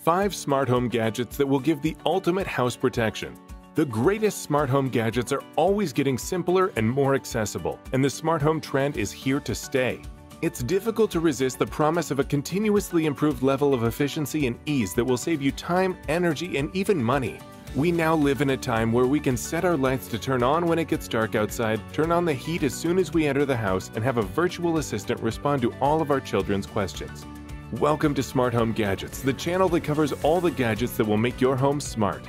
5 smart home gadgets that will give the ultimate house protection. The greatest smart home gadgets are always getting simpler and more accessible, and the smart home trend is here to stay. It's difficult to resist the promise of a continuously improved level of efficiency and ease that will save you time, energy, and even money. We now live in a time where we can set our lights to turn on when it gets dark outside, turn on the heat as soon as we enter the house, and have a virtual assistant respond to all of our children's questions. Welcome to Smart Home Gadgets, the channel that covers all the gadgets that will make your home smart.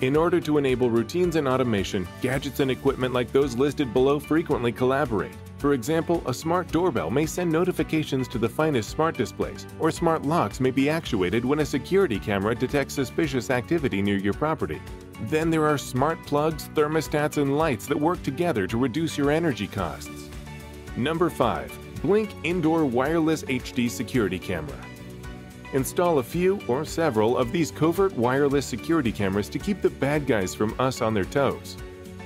In order to enable routines and automation, gadgets and equipment like those listed below frequently collaborate. For example, a smart doorbell may send notifications to the finest smart displays, or smart locks may be actuated when a security camera detects suspicious activity near your property. Then there are smart plugs, thermostats, and lights that work together to reduce your energy costs. Number 5. Blink Indoor Wireless HD Security Camera. Install a few or several of these covert wireless security cameras to keep the bad guys from us on their toes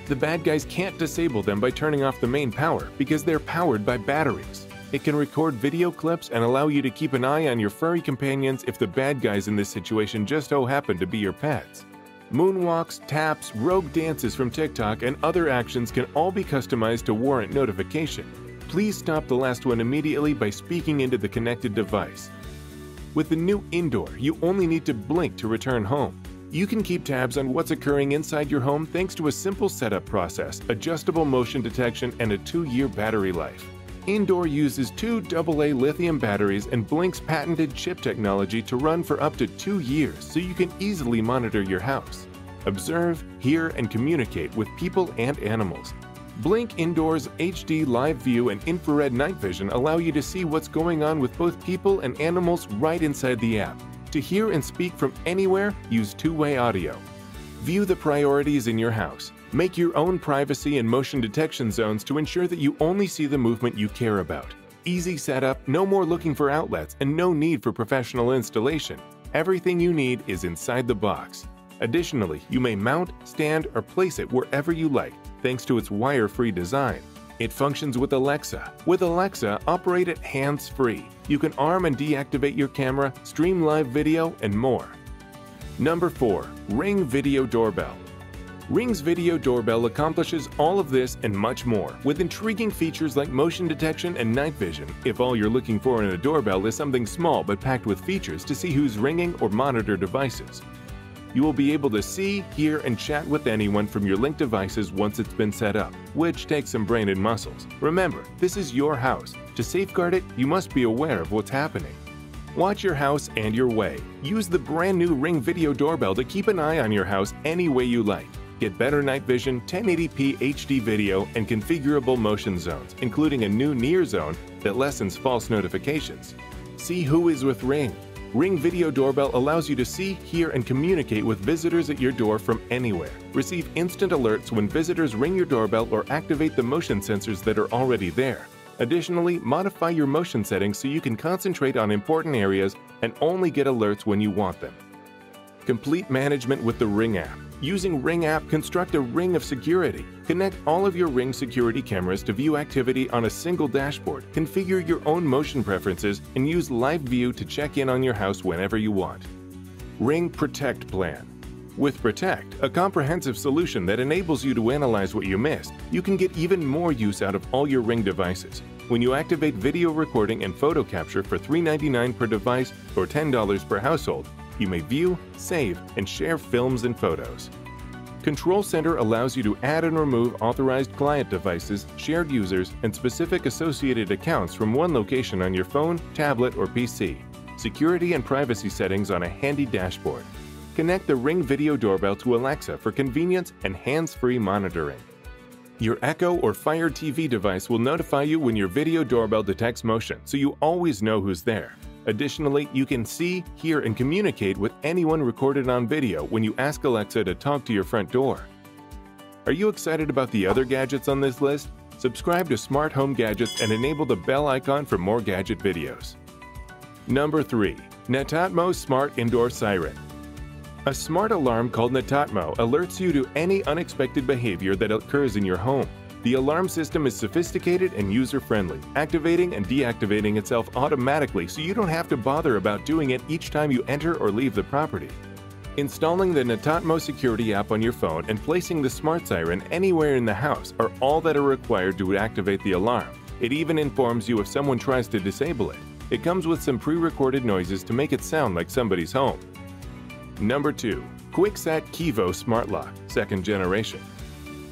the bad guys can't disable them by turning off the main power because they're powered by batteries. It can record video clips and allow you to keep an eye on your furry companions if the bad guys in this situation just so happen to be your pets. Moonwalks, taps, rogue dances from TikTok, and other actions can all be customized to warrant notification. Please stop the last one immediately by speaking into the connected device. With the new Indoor, you only need to blink to return home. You can keep tabs on what's occurring inside your home thanks to a simple setup process, adjustable motion detection, and a two-year battery life. Indoor uses two AA lithium batteries and Blink's patented chip technology to run for up to two years so you can easily monitor your house. Observe, hear, and communicate with people and animals. Blink Indoor's HD Live View and Infrared Night Vision allow you to see what's going on with both people and animals right inside the app. To hear and speak from anywhere, use two-way audio. View the priorities in your house. Make your own privacy and motion detection zones to ensure that you only see the movement you care about. Easy setup, no more looking for outlets, and no need for professional installation. Everything you need is inside the box. Additionally, you may mount, stand, or place it wherever you like, thanks to its wire-free design. It functions with Alexa. With Alexa, operate it hands-free. You can arm and deactivate your camera, stream live video, and more. Number 4. Ring Video Doorbell Ring's Video Doorbell accomplishes all of this and much more, with intriguing features like motion detection and night vision, if all you're looking for in a doorbell is something small but packed with features to see who's ringing or monitor devices you will be able to see, hear, and chat with anyone from your linked devices once it's been set up, which takes some brain and muscles. Remember, this is your house. To safeguard it, you must be aware of what's happening. Watch your house and your way. Use the brand new Ring Video Doorbell to keep an eye on your house any way you like. Get better night vision, 1080p HD video, and configurable motion zones, including a new near zone that lessens false notifications. See who is with Ring. Ring Video Doorbell allows you to see, hear, and communicate with visitors at your door from anywhere. Receive instant alerts when visitors ring your doorbell or activate the motion sensors that are already there. Additionally, modify your motion settings so you can concentrate on important areas and only get alerts when you want them. Complete management with the Ring app. Using Ring app, construct a ring of security. Connect all of your Ring security cameras to view activity on a single dashboard. Configure your own motion preferences and use Live View to check in on your house whenever you want. Ring Protect Plan. With Protect, a comprehensive solution that enables you to analyze what you missed, you can get even more use out of all your Ring devices. When you activate video recording and photo capture for $3.99 per device or $10 per household, you may view, save, and share films and photos. Control Center allows you to add and remove authorized client devices, shared users, and specific associated accounts from one location on your phone, tablet, or PC. Security and privacy settings on a handy dashboard. Connect the Ring Video Doorbell to Alexa for convenience and hands-free monitoring. Your Echo or Fire TV device will notify you when your video doorbell detects motion so you always know who's there. Additionally, you can see, hear, and communicate with anyone recorded on video when you ask Alexa to talk to your front door. Are you excited about the other gadgets on this list? Subscribe to Smart Home Gadgets and enable the bell icon for more gadget videos. Number 3. Netatmo Smart Indoor Siren A smart alarm called Netatmo alerts you to any unexpected behavior that occurs in your home. The alarm system is sophisticated and user-friendly, activating and deactivating itself automatically so you don't have to bother about doing it each time you enter or leave the property. Installing the Netatmo security app on your phone and placing the smart siren anywhere in the house are all that are required to activate the alarm. It even informs you if someone tries to disable it. It comes with some pre-recorded noises to make it sound like somebody's home. Number 2. Kwikset Kevo Smart Lock, second generation.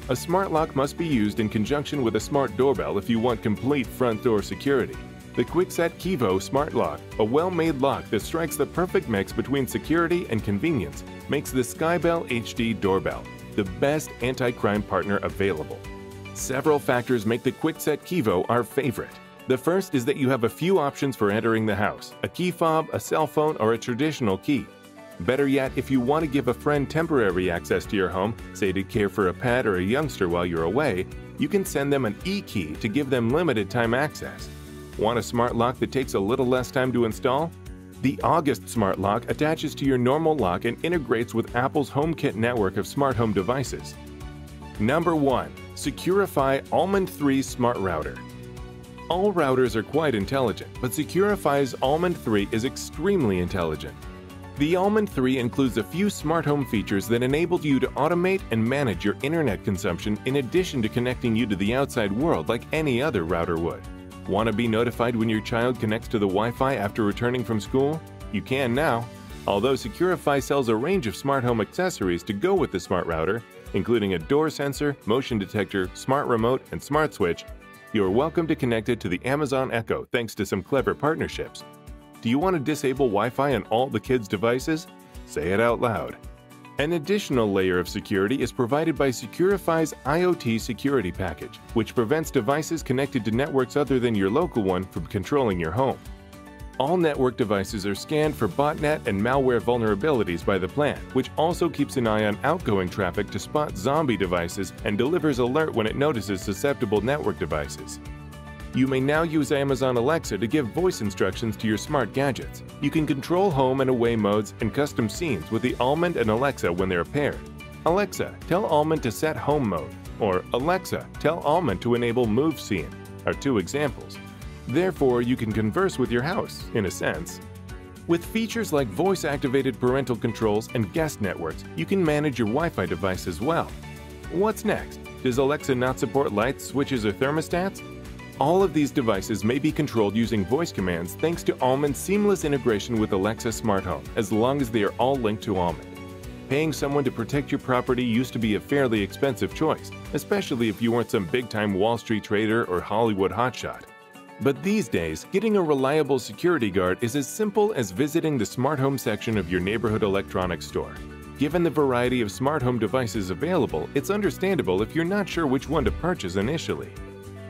A smart lock must be used in conjunction with a smart doorbell if you want complete front door security. The Kwikset Kevo Smart Lock, a well-made lock that strikes the perfect mix between security and convenience, makes the Skybell HD doorbell the best anti-crime partner available. Several factors make the Kwikset Kevo our favorite. The first is that you have a few options for entering the house, a key fob, a cell phone, or a traditional key. Better yet, if you want to give a friend temporary access to your home, say to care for a pet or a youngster while you're away, you can send them an e-key to give them limited time access. Want a smart lock that takes a little less time to install? The August Smart Lock attaches to your normal lock and integrates with Apple's HomeKit network of smart home devices. Number 1. Securifi Almond 3 Smart Router All routers are quite intelligent, but Securifi's Almond 3 is extremely intelligent. The Almond 3 includes a few smart home features that enable you to automate and manage your internet consumption in addition to connecting you to the outside world like any other router would. Want to be notified when your child connects to the Wi-Fi after returning from school? You can now. Although Securifi sells a range of smart home accessories to go with the smart router, including a door sensor, motion detector, smart remote, and smart switch, you are welcome to connect it to the Amazon Echo thanks to some clever partnerships. Do you want to disable Wi-Fi on all the kids' devices? Say it out loud. An additional layer of security is provided by Securifi's IoT security package, which prevents devices connected to networks other than your local one from controlling your home. All network devices are scanned for botnet and malware vulnerabilities by the plan, which also keeps an eye on outgoing traffic to spot zombie devices and delivers alert when it notices susceptible network devices. You may now use Amazon Alexa to give voice instructions to your smart gadgets. You can control home and away modes and custom scenes with the Almond and Alexa when they're paired. Alexa, tell Almond to set home mode, or Alexa, tell Almond to enable move scene, are two examples. Therefore, you can converse with your house, in a sense. With features like voice-activated parental controls and guest networks, you can manage your Wi-Fi device as well. What's next? Does Alexa not support lights, switches, or thermostats? All of these devices may be controlled using voice commands thanks to Almond's seamless integration with Alexa Smart Home, as long as they are all linked to Almond. Paying someone to protect your property used to be a fairly expensive choice, especially if you weren't some big-time Wall Street trader or Hollywood hotshot. But these days, getting a reliable security guard is as simple as visiting the smart home section of your neighborhood electronics store. Given the variety of smart home devices available, it's understandable if you're not sure which one to purchase initially.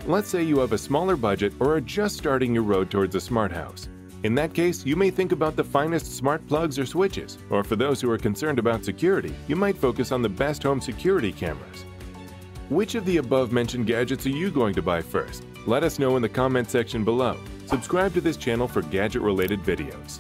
Let's say you have a smaller budget or are just starting your road towards a smart house. In that case, you may think about the finest smart plugs or switches, or for those who are concerned about security, you might focus on the best home security cameras. Which of the above mentioned gadgets are you going to buy first? Let us know in the comment section below. Subscribe to this channel for gadget-related videos.